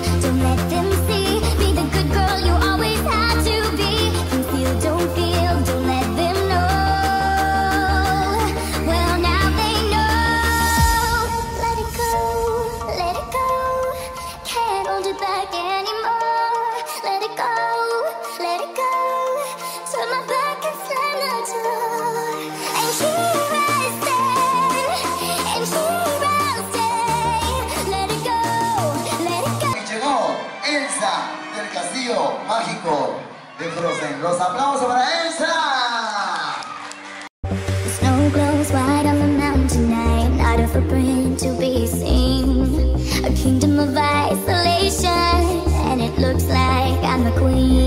time disfruten. Los aplausos para Elsa. A kingdom of isolation, and it looks like I'm the queen.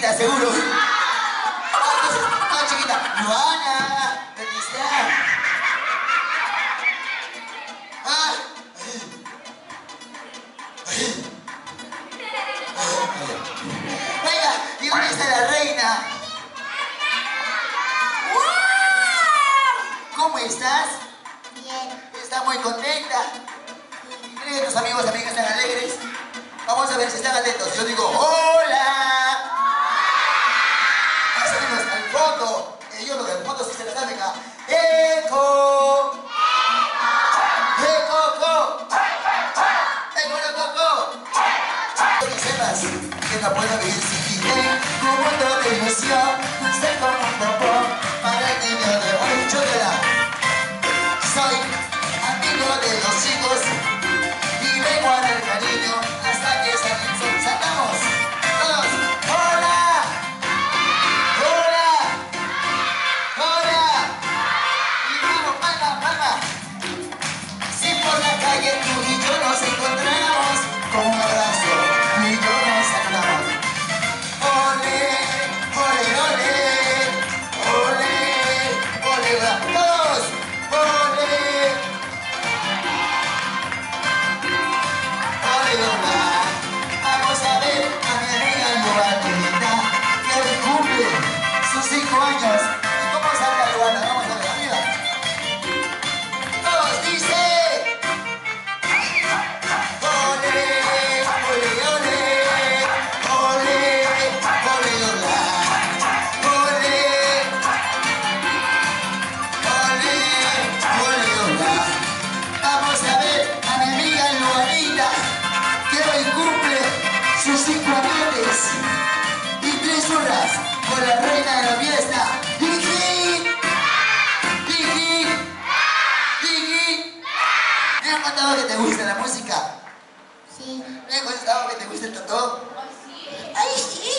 chiquita, seguro. Toda chiquita. Joana, ¿dónde está? Ah. Venga, ¿y dónde está la reina? ¿Cómo estás? Bien. ¿Estás muy contenta? ¿Crees que tus amigos amigas están alegres? Vamos a ver si están atentos. Yo digo, Leonardo e lo reputo sistematica Eco Eco Eco Eco Eco que la pueda vivir sin ti Como te decía, Gracias. la reina de la fiesta. ¡Tiki! ¡Tiki! ¡Tiki! ¿Me han contado que te gusta la música? Sí. ¿Me han contado que te gusta el tatu? ¡Ay, sí!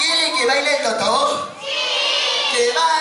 ¿Quieren que baile el totó? ¡Sí! ¡Que baile!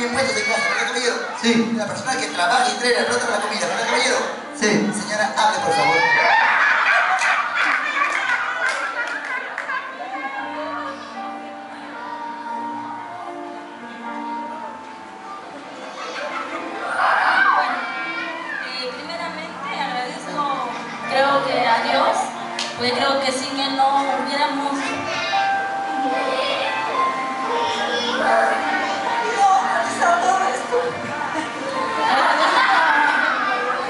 ¿Qué he traído? Sí. La persona que trabaja y trae la otra la comida, ¿la he traído? Sí. Señora, hable por favor. Bueno, primeramente agradezco, creo que a Dios, porque creo que sin él no hubiéramos. A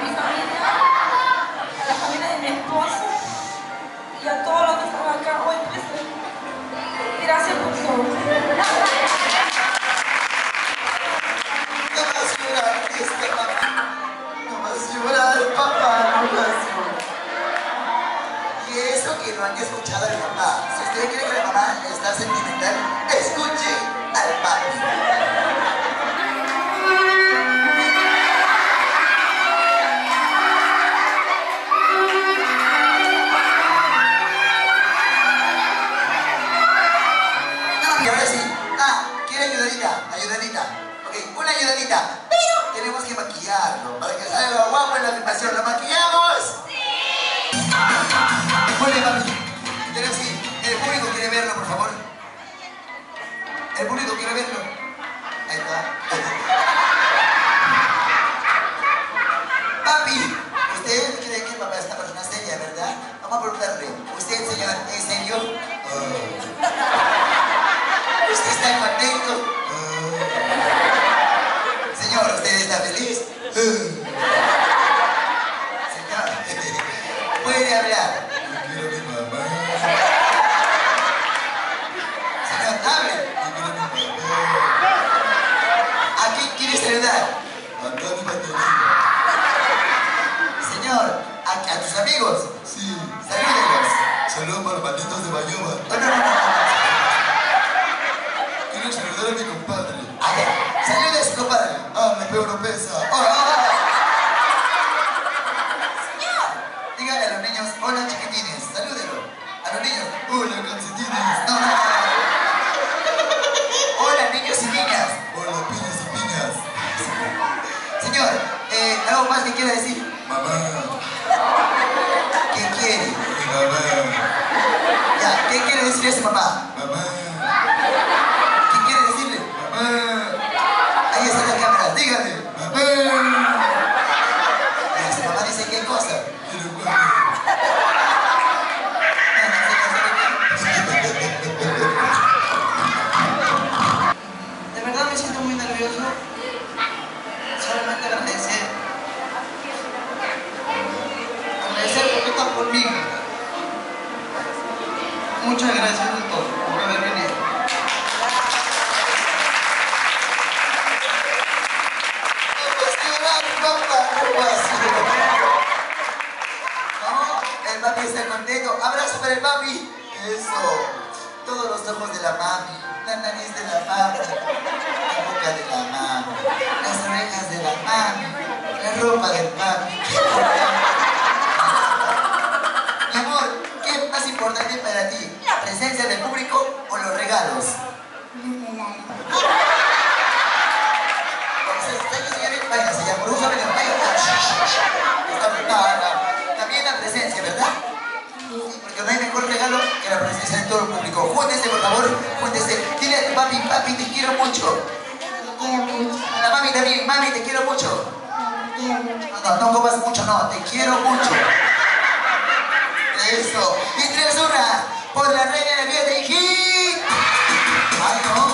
mi familia, a la familia de mi esposo y a todos los que están acá hoy presentes. Gracias por todo. una ayudadita, pero tenemos que maquillarlo para que salga guapo en la animación. ¿Lo maquillamos? ¡Sí! Muy bien, mami. Tenemos que. El público quiere verlo, por favor. El público quiere verlo. Ahí está. Papi, usted cree que papá esta persona seria, ¿verdad? Vamos a preguntarle. ¿Usted, señor, es serio? Sí, saludos. Saludos para los malditos de Bayuba. esqueça, papai. agradecido a todos por haber venido. Vamos, el papi está contento. Abrazo para el papi. Eso. Todos los ojos de la mami, la nariz de la mami, la boca de la mami, las orejas de la mami, la ropa del papi. También la presencia, ¿verdad? Porque no hay mejor regalo que la presencia de todo el público. Júntese, por favor, júntese. Papi, papi, te quiero mucho. Mami también, mami, te quiero mucho. No, no, no mucho, no, te quiero mucho. Eso. Y tres una, por la reina de la vida de no,